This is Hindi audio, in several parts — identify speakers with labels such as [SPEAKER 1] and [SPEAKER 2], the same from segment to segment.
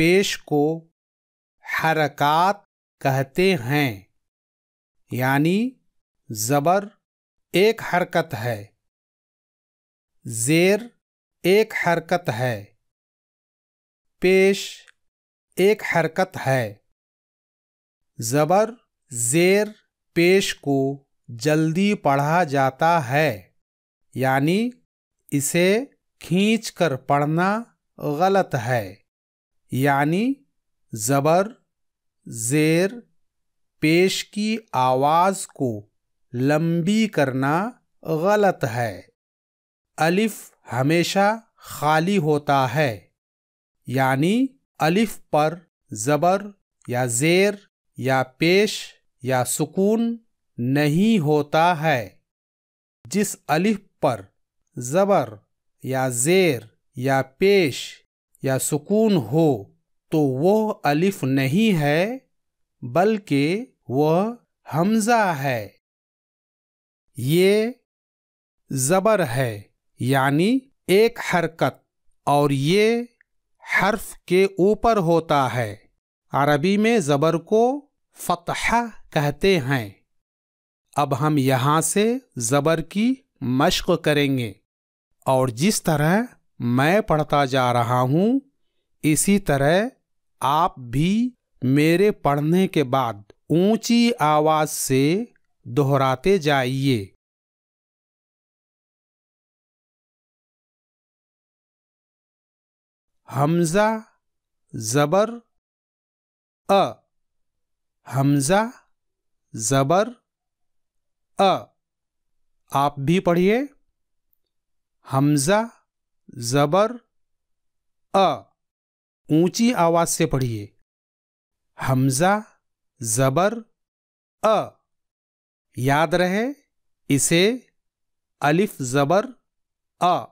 [SPEAKER 1] पेश को हरकत कहते हैं। यानी जबर एक हरकत है। जेर एक हरकत है। पेश एक हरकत है। जबर, जेर पेश को जल्दी पढ़ा जाता है। यानी इसे खींचकर पढ़ना गलत है। यानी जबर, जेर, पेश की आवाज़ को लंबी करना गलत है। अलिफ हमेशा खाली होता है। यानी अलिफ पर जबर या जेर या पेश या सुकून नहीं होता है। जिस अलिफ पर जबर या जेर या पेश या सुकून हो तो वह अलिफ नहीं है, बल्कि वह हमजा है। ये जबर है, यानी एक हरकत, और ये हर्फ के ऊपर होता है। अरबी में जबर को फतहा कहते हैं। अब हम यहाँ से जबर की मश्क करेंगे, और जिस तरह मैं पढ़ता जा रहा हूँ। इसी तरह आप भी मेरे पढ़ने के बाद ऊँची आवाज़ से दोहराते जाइए। हमजा जबर अ। हमजा जबर अ। आप भी पढ़िए। हमजा जबर, अ, ऊँची आवाज़ से पढ़िए। हमजा, जबर, अ। याद रहे, इसे अलिफ जबर, अ।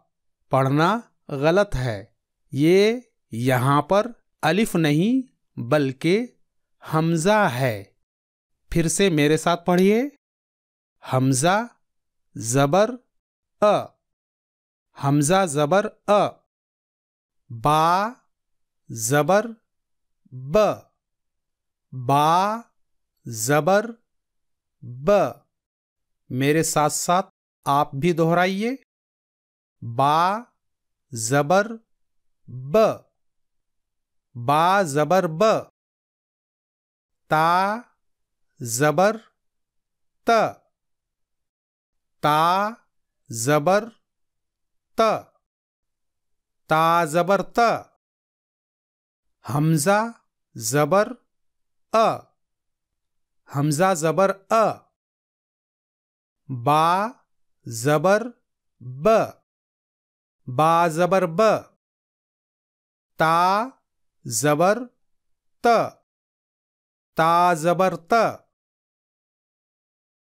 [SPEAKER 1] पढ़ना गलत है। ये यहाँ पर अलिफ नहीं, बल्कि हमजा है। फिर से मेरे साथ पढ़िए। हमजा, जबर, अ। हमजा जबर अ। बा जबर ब। बा जबर ब। मेरे साथ साथ आप भी दोहराइए। बा जबर ब। बा जबर ब। ता जबर त। ता जबर त, ता जबर त, हमजा जबर अ, हमजा जबर अ, बा जबर ब, बा जबर ब, ता जबर त, ता जबर त,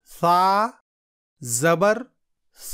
[SPEAKER 1] सा जबर स।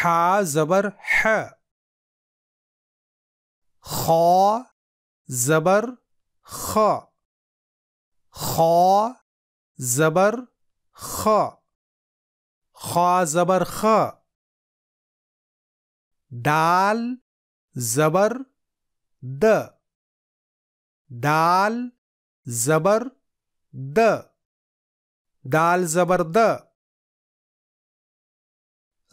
[SPEAKER 1] हा जबर ह। खौ जबर ख। खौ जबर ख। खा जबर ख। दाल जबर द। दाल जबर द। दाल जबर द।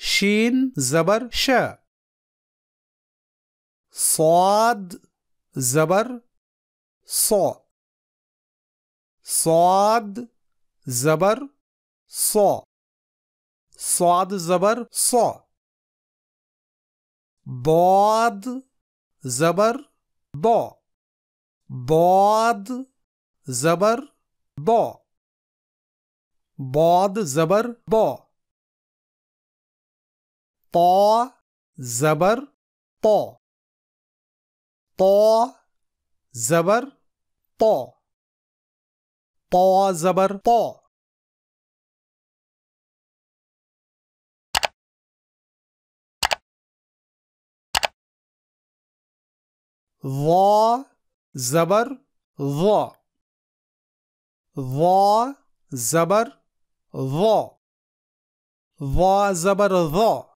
[SPEAKER 1] शीन जबर श। स्वाद जबर सौ। स्वाद जबर सौ। स्वाद जबर सौ। बौद जबर बौ। बौद जबर बौ। बौद जबर बौ। पौ जबर पौ। पौ जबर पौ। पौ जबर। पौ। वा जबर वा। वा जबर वा। वा जबर वा।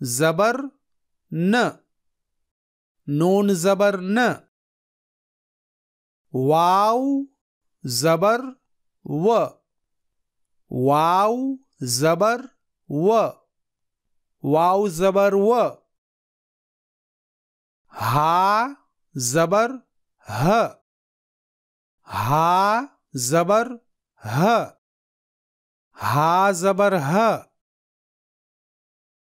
[SPEAKER 1] जबर न। नून जबर न। वाव जबर व। वाव जबर व। वाव जबर व। हा जबर ह। हा जबर ह। हा जबर ह।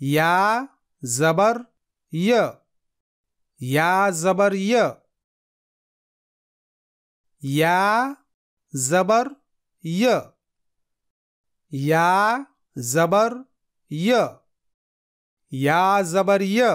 [SPEAKER 1] या जबर य या जबर य या जबर य या जबर य या जबर य